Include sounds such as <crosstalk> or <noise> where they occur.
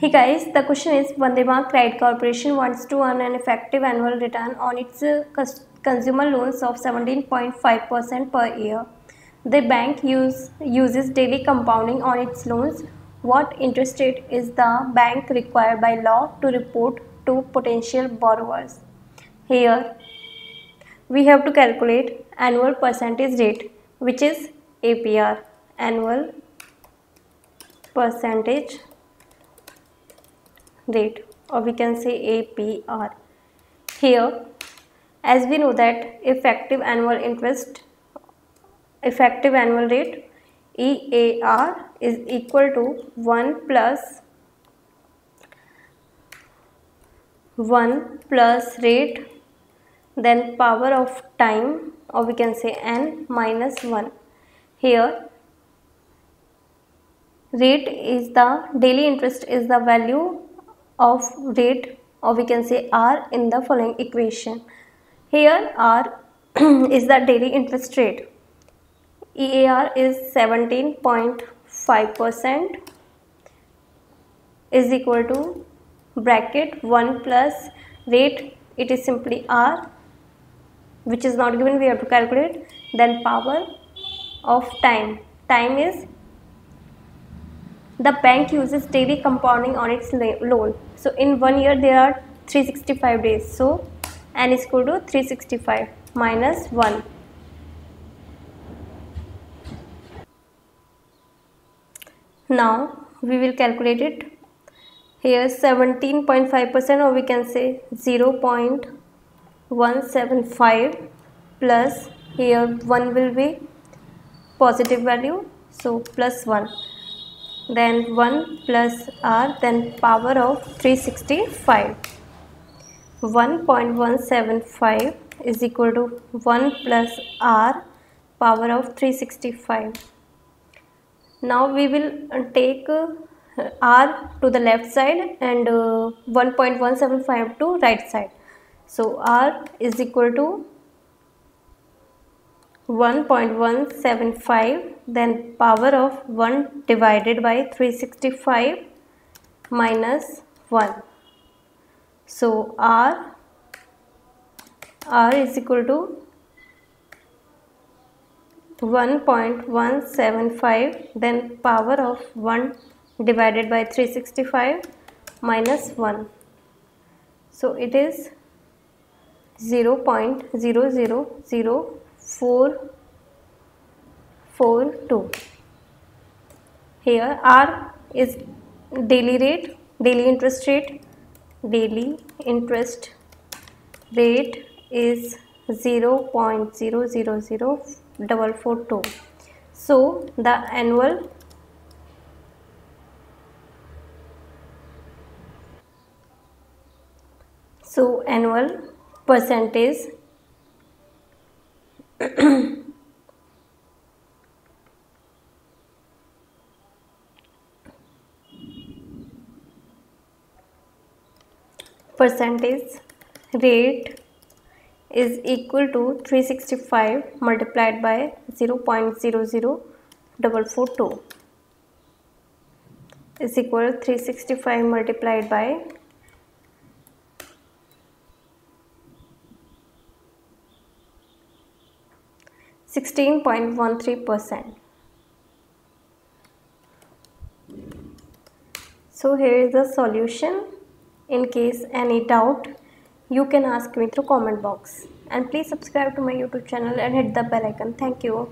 Hey guys, the question is Vandermark Credit Corporation wants to earn an effective annual return on its uh, consumer loans of 17.5% per year. The bank use, uses daily compounding on its loans. What interest rate is the bank required by law to report to potential borrowers? Here, we have to calculate annual percentage rate which is APR annual percentage rate or we can say APR. Here as we know that effective annual interest effective annual rate EAR is equal to 1 plus 1 plus rate then power of time or we can say n minus 1 here rate is the daily interest is the value of rate or we can say R in the following equation. Here R <clears throat> is the daily interest rate. EAR is 17.5% is equal to bracket 1 plus rate it is simply R which is not given we have to calculate then power of time time is the bank uses daily compounding on its loan so in one year there are 365 days. So n is equal to 365 minus 1 now we will calculate it. Here 17.5 percent or we can say 0.175 plus here 1 will be positive value. So plus 1 then 1 plus r then power of 365 1.175 is equal to 1 plus r power of 365 now we will uh, take uh, r to the left side and uh, 1.175 to right side. So r is equal to 1.175 then power of 1 divided by 365 minus 1 so r r is equal to 1.175 then power of 1 divided by 365 minus 1 so it is 0 0.0004 4 4 2 here r is daily rate daily interest rate. Daily interest rate is 0 0.000442 so the annual so annual percentage <clears throat> <coughs> percentage rate is equal to 365 multiplied by 0 0.00442 is equal to 365 multiplied by 16.13%. So here is the solution. In case any doubt, you can ask me through comment box. And please subscribe to my YouTube channel and hit the bell icon. Thank you.